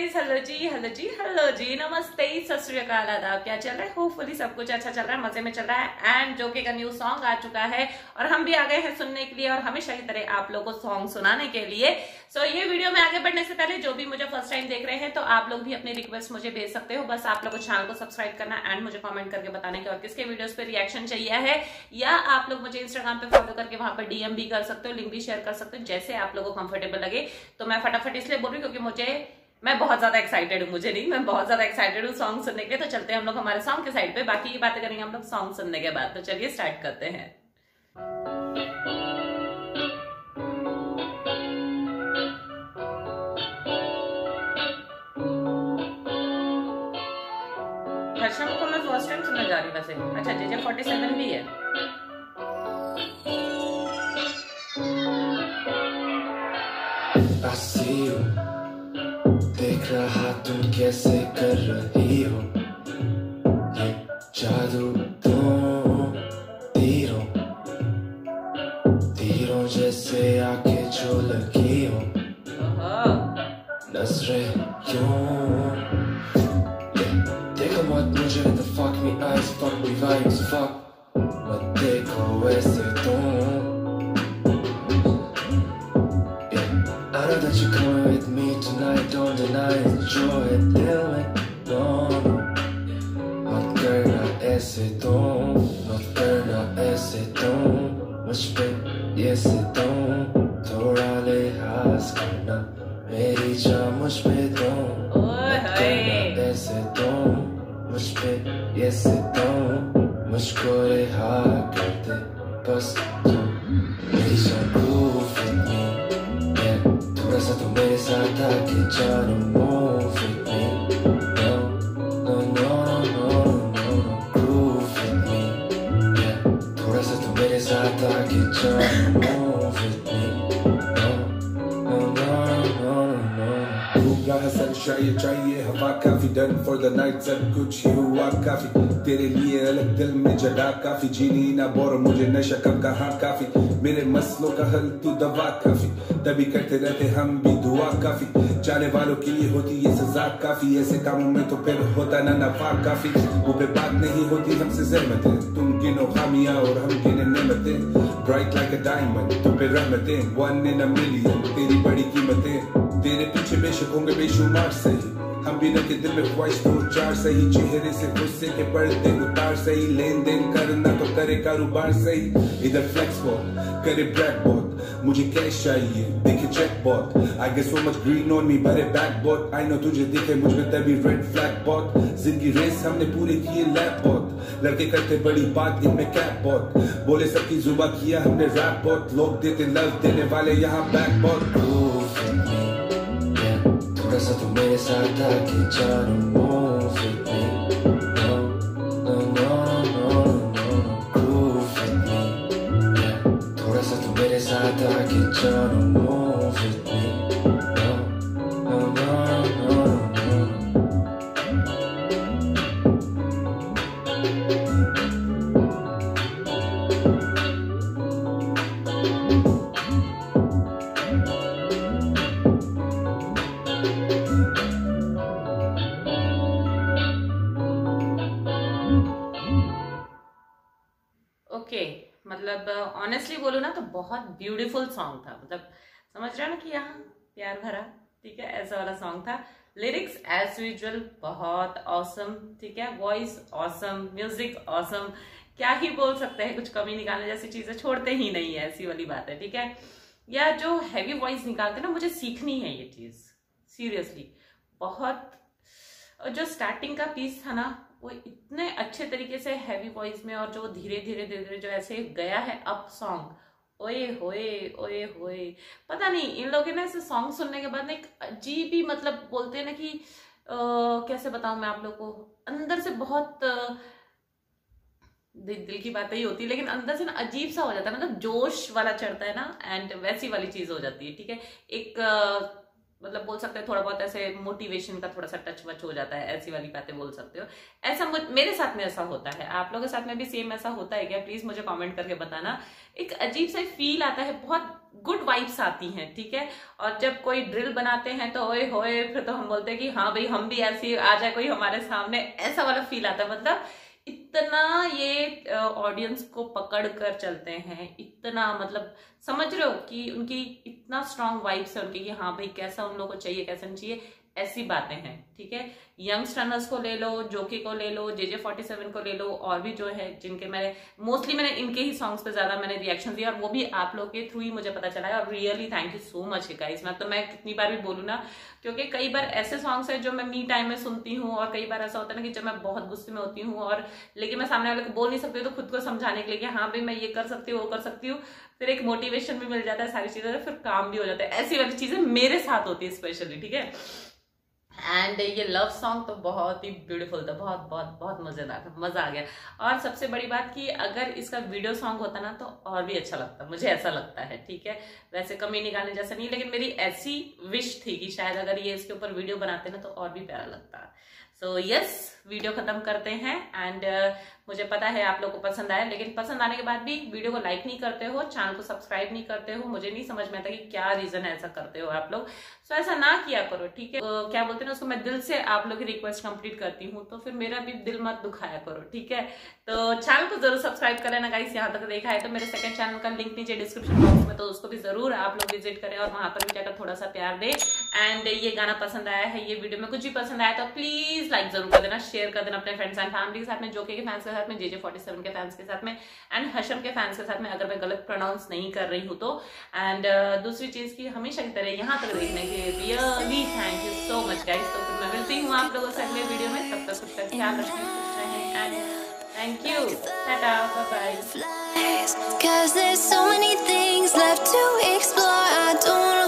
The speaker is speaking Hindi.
Guys hello ji hello ji hello ji नमस्ते सत क्या चल रहा है? होपफुली सब कुछ अच्छा चल रहा है मज़े में चल रहा है। एंड जो कि न्यू सॉन्ग आ चुका है। और हम भी आ गए हैं सुनने के लिए और हमेशा की तरह आप लोगों को सॉन्ग सुनाने के लिए। सो so, ये वीडियो में आगे बढ़ने से पहले जो भी मुझे फ़र्स्ट टाइम देख रहे हैं तो आप लोग भी अपनी रिक्वेस्ट मुझे भेज सकते हो। बस आप लोग चैनल को सब्सक्राइब करना एंड मुझे कॉमेंट करके बताने के और किसके वीडियोस पे रिएक्शन चाहिए है। या आप लोग मुझे इंस्टाग्राम पे फॉलो करके वहाँ पर डीएम भी कर सकते हो लिंक भी शेयर कर सकते हो जैसे आप लोगों को कंफर्टेबल लगे। तो मैं फटाफट इसलिए बोल रही हूँ क्योंकि मुझे मैं बहुत ज़्यादा एक्साइटेड हूँ, मुझे नहीं, मैं बहुत ज़्यादा एक्साइटेड हूँ सॉन्ग सुनने के तो चलते हैं हम लोग हमारे सॉन्ग के साइड पे। बाकी की बातें करेंगे हम लोग सॉन्ग सुनने के बाद। तो चलिए स्टार्ट करते हैं। हर्षम को मैं फ़र्स्ट टाइम सुनने जा रही वैसे। अच्छा जे जे फोर्टी सेवन भी है। कैसे कर रही हो? ये जादू तुम तीरों तीरों जैसे आके जो लगी हो। ओहो नज़रें क्यों? Yeah, देखो मत मुझे तो fuck me eyes fuck me vibes fuck तो मेरे साथ आके जानो चाहिए चाहिए हवा काफ़ी डन फॉर द नाइट सब कुछ ही हुआ काफ़ी। तेरे लिए अलग दिल में जगह काफ़ी। जीनी ना बोर, मुझे नशा कब कहा काफ़ी। मेरे मसलों का हल, तू दवा काफ़ी। तभी करते रहते हम भी दुआ काफ़ी। जाने वालों के लिए होती ये सजा काफ़ी। ऐसे कामों में तो फिर होता ना नफा काफ़ी। वो पे बात नहीं होती, हमसे जहमतें तुम गिनो खामियाँ और हम गिने नेमतें। ब्राइट लाइक अ डायमंड तुम पे रहमतें। वन इन अ मिलियन तेरी बड़ी कीमतें। तेरे पीछे बेशक होंगे बेशुमार सही। हम भी रखे दिल में ख्वाहिश दो चार सही। चेहरे से गुस्से के पर्दे उतार सही। लेन देन करना तो करे कारोबार सही। इधर फ्लेक्स बॉट करे ब्रैक बॉट मुझे कैश चाहिए, देखे check I get so much green on me भरे बैक बॉट आई नो तुझे दिखे मुझमें तभी रेड फ्लैग बॉट ज़िंदगी रेस हमने पूरे किए लैप बॉट लड़के करते बड़ी बात इनमें कैप बॉट बोले सबकी जुबा किया हमने रैप बॉट लोग देते लव देने वाले यहाँ बैक बॉट थोड़ा सा तो मेरे साथ आके जानो move ऑनेस्टली बोलूँ ना तो बहुत ब्यूटीफुल सॉन्ग था। मतलब समझ रहे हो ना कि यहाँ प्यार भरा, ठीक है? ऐसा वाला सॉन्ग था। लिरिक्स एज यूजुअल बहुत ऑसम ठीक है? वॉइस ऑसम म्यूज़िक ऑसम क्या ही बोल सकते हैं, कुछ कमी निकालने जैसी चीज़ें छोड़ते ही नहीं है, ऐसी वाली बात है, ठीक है? या जो हैवी वॉइस निकालते हैं ना, मुझे सीखनी है ये चीज़ सीरियसली बहुत जो स्टार्टिंग का पीस था ना वो इतने अच्छे तरीके से हैवी वॉइस में और जो धीरे धीरे धीरे धीरे जो ऐसे गया है अप सॉन्ग ओए होए ओए होए। पता नहीं इन लोगों ना ऐसे सॉन्ग सुनने के बाद ना एक अजीब ही मतलब बोलते हैं ना कि अ, कैसे बताऊँ मैं आप लोग को? अंदर से बहुत अ, दिल की बातें ही होती है लेकिन अंदर से ना अजीब सा हो जाता है मतलब जोश वाला चढ़ता है ना एंड वैसी वाली चीज़ हो जाती है ठीक है? एक अ, मतलब बोल सकते हैं, थोड़ा बहुत ऐसे मोटिवेशन का थोड़ा सा टच वच हो जाता है, ऐसी वाली बातें बोल सकते हो। ऐसा मेरे साथ में ऐसा होता है। आप लोगों के साथ में भी सेम ऐसा होता है क्या? प्लीज़ मुझे कमेंट करके बताना। एक अजीब सा फील आता है, बहुत गुड वाइब्स आती हैं, ठीक है? और जब कोई ड्रिल बनाते हैं तो ओए होए, फिर तो हम बोलते हैं कि हाँ भाई, हम भी ऐसी आ जाए, कोई हमारे सामने ऐसा वाला फील आता है। मतलब इतना ये ऑडियंस को पकड़ कर चलते हैं, इतना मतलब समझ रहे हो कि उनकी इतना स्ट्रांग वाइब्स है उनकी कि हाँ भाई कैसा उन लोगों को चाहिए, कैसा नहीं चाहिए। ऐसी बातें हैं, ठीक है? यंग टर्नर्स को ले लो जोकी को ले लो जे जे फोर्टी सेवन को ले लो, और भी जो है, जिनके मैंने मोस्टली मैंने इनके ही सॉन्ग्स पे ज़्यादा मैंने रिएक्शन दिया और वो भी आप लोग के थ्रू ही मुझे पता चला है, और really thank you so much guys मैं तो मैं कितनी बार भी बोलू ना, क्योंकि कई बार ऐसे सॉन्ग्स है जो मैं मी टाइम में सुनती हूँ, और कई बार ऐसा होता है ना कि जब मैं बहुत गुस्से में होती हूँ, और लेकिन मैं सामने वाले को बोल नहीं सकती तो खुद को समझाने के लिए कि हाँ भाई, मैं ये कर सकती हूँ, वो कर सकती हूँ, फिर एक मोटिवेशन भी मिल जाता है सारी चीज़ें फिर काम भी हो जाता है। ऐसी वाली चीज़ें मेरे साथ होती है स्पेशली ठीक है? एंड ये लव सॉन्ग तो बहुत ही ब्यूटीफुल था, बहुत बहुत बहुत मज़ेदार था, मज़ा आ गया। और सबसे बड़ी बात कि अगर इसका वीडियो सॉन्ग होता ना तो और भी अच्छा लगता, मुझे ऐसा लगता है, ठीक है? वैसे कमी निकालने जैसा नहीं, लेकिन मेरी ऐसी विश थी कि शायद अगर ये इसके ऊपर वीडियो बनाते ना तो और भी प्यारा लगता। सो यस वीडियो खत्म करते हैं एंड uh, मुझे पता है आप लोग को पसंद आया लेकिन पसंद आने के बाद भी वीडियो को लाइक नहीं करते हो चैनल को सब्सक्राइब नहीं करते हो मुझे नहीं समझ में आता कि क्या रीजन ऐसा करते हो आप लोग। सो so, ऐसा ना किया करो ठीक है? Uh, क्या बोलते हैं उसको मैं दिल से आप लोग की रिक्वेस्ट कंप्लीट करती हूँ तो फिर मेरा भी दिल मत दुखाया करो ठीक है? तो चैनल को ज़रूर सब्सक्राइब करें ना गाइस यहाँ तक देखा है तो मेरे सेकंड चैनल का लिंक नीचे डिस्क्रिप्शन बॉक्स में तो उसको भी ज़रूर आप लोग विज़िट करें और वहाँ पर भी जाकर थोड़ा सा प्यार दे। एंड ये गाना पसंद आया है ये वीडियो में कुछ भी पसंद आया तो प्लीज़ लाइक ज़रूर कर देना शेयर कर देना अपने फ्रेंड्स एंड फैमिली के साथ में जोके के फैंस के साथ में जे जे फोर्टी सेवन के फैंस के साथ में एंड हशम के फैंस के साथ में अगर मैं गलत प्रोनाउंस नहीं कर रही हूँ तो। एंड uh, दूसरी चीज़ की हमेशा की तरह यहाँ तक देखने के really thank you so much guys तो फिर मैं मिलती हूँ आप लोगों से अगले वीडियो में। तब तक खुद का ख्याल रखें and you tata bye bye Cause there's so many things left to explore. I don't